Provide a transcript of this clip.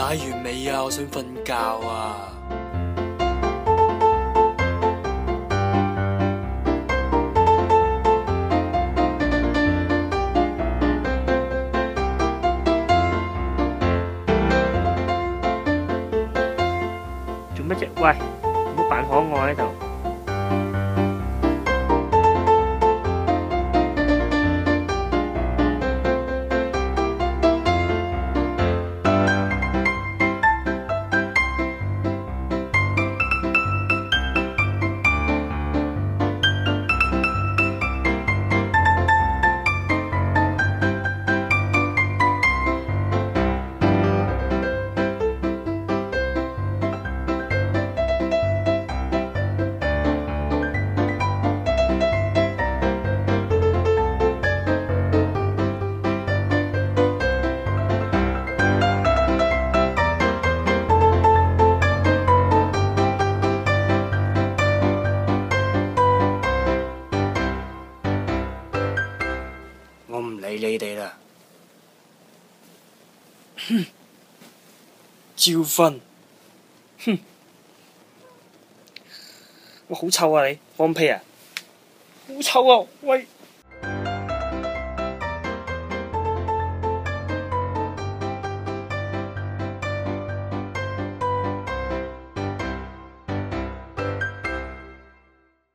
打完未啊我想瞓覺啊！做乜啫？喂，唔好扮可愛喺度。我唔理你哋啦。哼，照瞓。哼，哇，好臭啊你，放屁啊！好臭啊！喂，